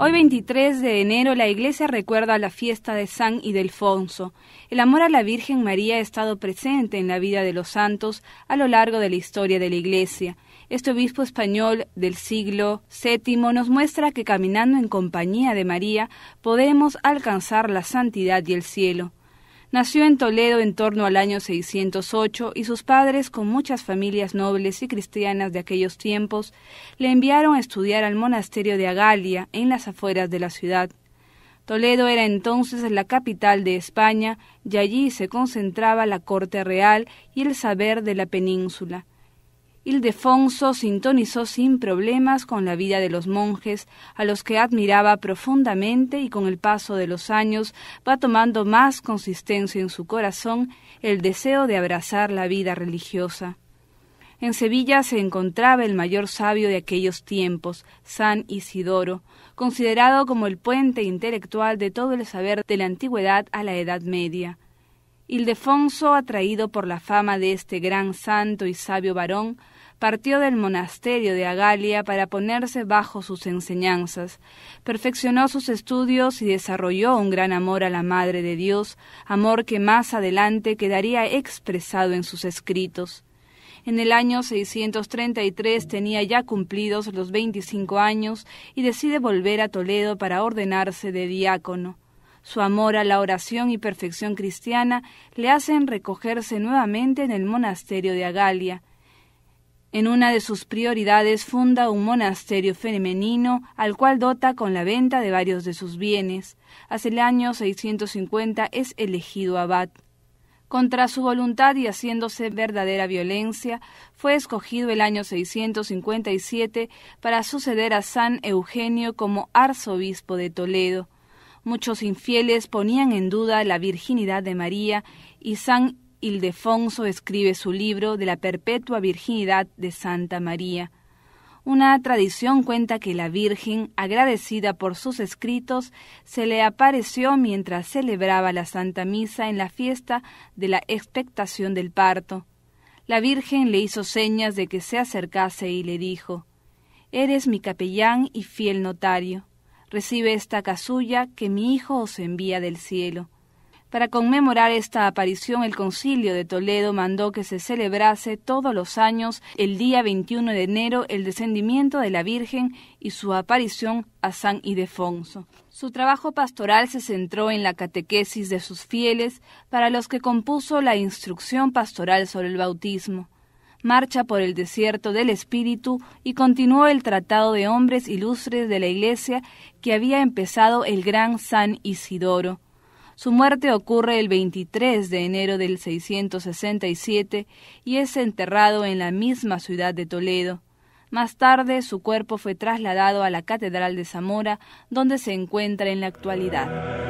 Hoy 23 de enero la iglesia recuerda la fiesta de San Ildefonso. El amor a la Virgen María ha estado presente en la vida de los santos a lo largo de la historia de la iglesia. Este obispo español del siglo VII nos muestra que caminando en compañía de María podemos alcanzar la santidad y el cielo. Nació en Toledo en torno al año 608 y sus padres, con muchas familias nobles y cristianas de aquellos tiempos, le enviaron a estudiar al monasterio de Agalia, en las afueras de la ciudad. Toledo era entonces la capital de España y allí se concentraba la corte real y el saber de la península. Ildefonso sintonizó sin problemas con la vida de los monjes, a los que admiraba profundamente y con el paso de los años va tomando más consistencia en su corazón el deseo de abrazar la vida religiosa. En Sevilla se encontraba el mayor sabio de aquellos tiempos, San Isidoro, considerado como el puente intelectual de todo el saber de la antigüedad a la Edad Media. Ildefonso, atraído por la fama de este gran santo y sabio varón, partió del monasterio de Agalia para ponerse bajo sus enseñanzas, perfeccionó sus estudios y desarrolló un gran amor a la Madre de Dios, amor que más adelante quedaría expresado en sus escritos. En el año 633 tenía ya cumplidos los 25 años y decide volver a Toledo para ordenarse de diácono. Su amor a la oración y perfección cristiana le hacen recogerse nuevamente en el monasterio de Agalia, en una de sus prioridades funda un monasterio femenino al cual dota con la venta de varios de sus bienes. Hacia el año 650 es elegido abad. Contra su voluntad y haciéndose verdadera violencia, fue escogido el año 657 para suceder a San Eugenio como arzobispo de Toledo. Muchos infieles ponían en duda la virginidad de María y San Ildefonso escribe su libro de la perpetua virginidad de Santa María. Una tradición cuenta que la Virgen, agradecida por sus escritos, se le apareció mientras celebraba la Santa Misa en la fiesta de la expectación del parto. La Virgen le hizo señas de que se acercase y le dijo Eres mi capellán y fiel notario. Recibe esta casulla que mi hijo os envía del cielo. Para conmemorar esta aparición, el concilio de Toledo mandó que se celebrase todos los años, el día 21 de enero, el descendimiento de la Virgen y su aparición a San Ildefonso. Su trabajo pastoral se centró en la catequesis de sus fieles, para los que compuso la instrucción pastoral sobre el bautismo marcha por el desierto del Espíritu y continuó el tratado de hombres ilustres de la Iglesia que había empezado el gran San Isidoro. Su muerte ocurre el 23 de enero del 667 y es enterrado en la misma ciudad de Toledo. Más tarde su cuerpo fue trasladado a la Catedral de Zamora, donde se encuentra en la actualidad.